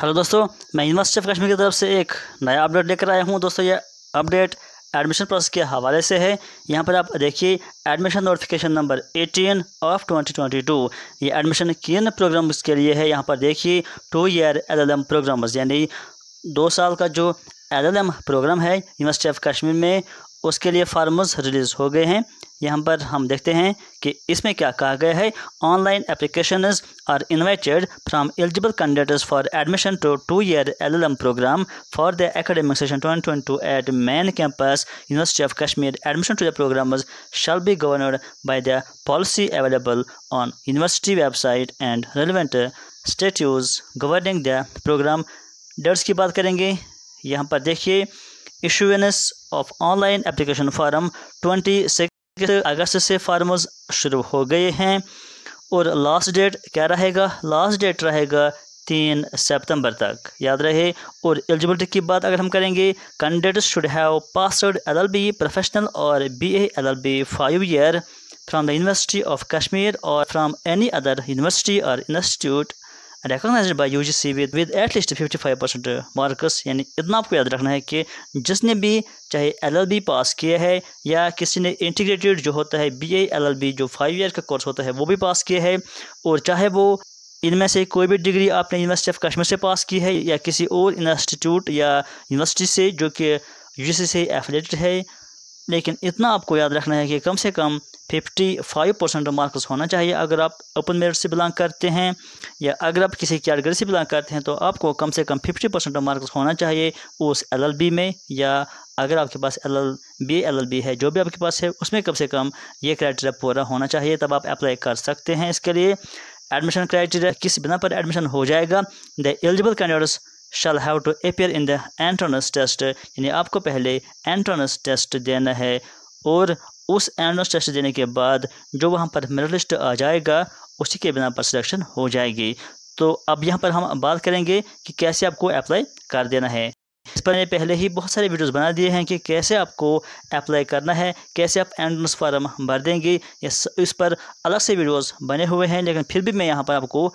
Hello दोस्तों, मैं university of Kashmir की तरफ़ से एक नया अपडेट लेकर आया हूँ। दोस्तों, ये अपडेट एडमिशन प्रोसेस के हवाले से है। यहाँ पर आप देखिए, एडमिशन नोटिफिकेशन नंबर 18 ऑफ़ 2022 ये एडमिशन किन प्रोग्राम्स के लिए है? यहाँ पर देखिए टू ईयर एलएलएम प्रोग्राम्स यानी दो साल का जो एलएलएम प्रोग्राम है यूनिवर्सिटी ऑफ़ कश्मीर में, उसके लिए फार्मर्स रिलीज़ हो गए हैं। यहाँ पर हम देखते हैं कि इसमें क्या कहा गया है। Online application are invited from eligible candidates for admission to two year L L program for the academic session twenty twenty two at main campus university of Kashmir admission to the program shall be governed by the policy available on university website and relevant statutes governing the program dates की बात करेंगे। यहाँ पर देखिए issuance of online application form twenty अगस्त से farmers शुरू हो गए हैं और लास्ट डेट क्या रहेगा? लास्ट डेट रहेगा तीन सितंबर तक, याद रहे। और एलिजिबिलिटी की बात अगर हम करेंगे candidates should have passed LLB professional और BA LLB five year from the university of Kashmir और फ्रॉम एनी अदर यूनिवर्सिटी और institute recognize by U G C with with at least fifty five percent marks यानी इतना आपको याद रखना है कि जिसने भी चाहे एल एल बी पास किया है या किसी ने इंटीग्रेटेड जो होता है B A L L B जो फाइव ईयर का कोर्स होता है, वो भी पास किया है। और चाहे वो इनमें से कोई भी डिग्री आपने यूनिवर्सिटी ऑफ़ कश्मीर से पास की है या किसी और इंस्टीट्यूट या यूनिवर्सिटी से जो कि यूजीसी से एफिलेटेड है लेकिन इतना आपको याद रखना है कि कम से कम फिफ्टी फाइव परसेंट मार्क्स होना चाहिए। अगर आप ओपन मेरिट से बिलोंग करते हैं या अगर आप किसी कैटेगरी से बिलोंग करते हैं तो आपको कम से कम फिफ्टी परसेंट मार्क्स होना चाहिए उस एलएलबी में या अगर आपके पास L L B L L B है, जो भी आपके पास है, उसमें कम से कम ये क्राइटेरिया पूरा होना चाहिए, तब आप अप्लाई कर सकते हैं। इसके लिए एडमिशन क्राइटेरिया किस बिना पर एडमिशन हो जाएगा? The eligible candidates shall have to appear in the entrance test यानी आपको पहले एंट्रेंस टेस्ट देना है और उस एंट्रेंस टेस्ट देने के बाद जो वहाँ पर मेरिट लिस्ट आ जाएगा, उसी के बिना पर सिलेक्शन हो जाएगी। तो अब यहाँ पर हम बात करेंगे कि कैसे आपको अप्लाई कर देना है। इस पर मैंने पहले ही बहुत सारे वीडियोस बना दिए हैं कि कैसे आपको अप्लाई करना है, कैसे आप एंट्रेंस फार्म भर देंगे। इस पर अलग से वीडियोस बने हुए हैं, लेकिन फिर भी मैं यहाँ पर आपको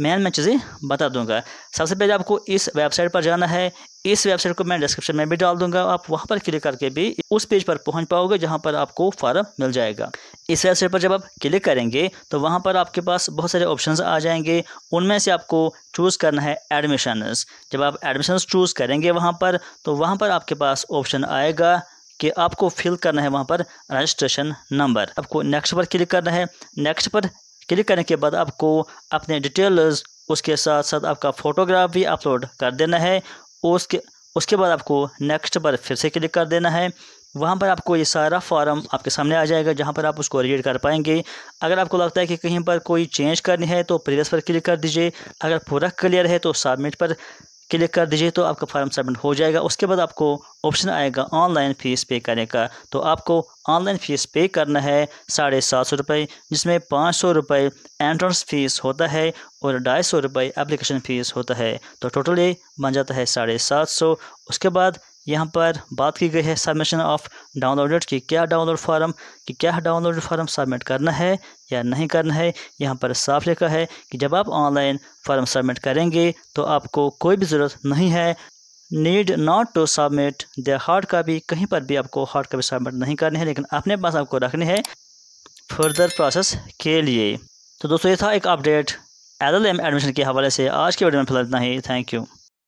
मैं मैं चीज़ें बता दूँगा। सबसे पहले आपको इस वेबसाइट पर जाना है। इस वेबसाइट को मैं डिस्क्रिप्शन में भी डाल दूँगा। आप वहाँ पर क्लिक करके भी उस पेज पर पहुँच पाओगे जहाँ पर आपको फॉर्म मिल जाएगा। इस वेबसाइट पर जब आप क्लिक करेंगे तो वहाँ पर आपके पास बहुत सारे ऑप्शंस आ जाएँगे। उनमें से आपको चूज़ करना है एडमिशन जब आप एडमिशन चूज़ करेंगे वहाँ पर तो वहाँ पर आपके पास ऑप्शन आएगा कि आपको फिल करना है वहाँ पर रजिस्ट्रेशन नंबर आपको नेक्स्ट पर क्लिक करना है। नेक्स्ट पर क्लिक करने के बाद आपको अपने डिटेल्स, उसके साथ साथ आपका फ़ोटोग्राफ भी अपलोड कर देना है। उसके उसके बाद आपको नेक्स्ट पर फिर से क्लिक कर देना है। वहाँ पर आपको ये सारा फॉर्म आपके सामने आ जाएगा, जहाँ पर आप उसको रीड कर पाएँगे। अगर आपको लगता है कि कहीं पर कोई चेंज करनी है तो प्रीवियस पर क्लिक कर दीजिए। अगर पूरा क्लियर है तो सबमिट पर क्लिक कर दीजिए तो आपका फॉर्म सबमिट हो जाएगा। उसके बाद आपको ऑप्शन आएगा ऑनलाइन फ़ीस पे करने का। तो आपको ऑनलाइन फ़ीस पे करना है साढ़े सात सौ रुपये, जिसमें पाँच सौ रुपये एंट्रेंस फ़ीस होता है और ढाई सौ रुपये एप्लीकेशन फ़ीस होता है। तो टोटली बन जाता है साढ़े सात सौ। उसके बाद यहाँ पर बात की गई है सबमिशन ऑफ़ डाउनलोडेड कि क्या डाउनलोड फार्म कि क्या डाउनलोड फार्म सबमिट करना है या नहीं करना है। यहाँ पर साफ़ लिखा है कि जब आप ऑनलाइन फार्म सबमिट करेंगे तो आपको कोई भी ज़रूरत नहीं है। Need not to submit the hard copy कहीं पर भी आपको हार्ड कापी सबमिट नहीं करनी है, लेकिन अपने पास आपको रखनी है फर्दर प्रोसेस के लिए। तो दोस्तों, ये था एक अपडेट एल एडमिशन के हवाले से। आज के वीडियो में फ़िलहाल इतना ही। Thank you